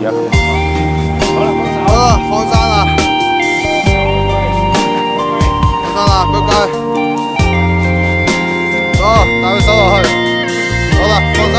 也很。好了，放山了。放山了，乖乖。走，带个走帚去。好了，放山。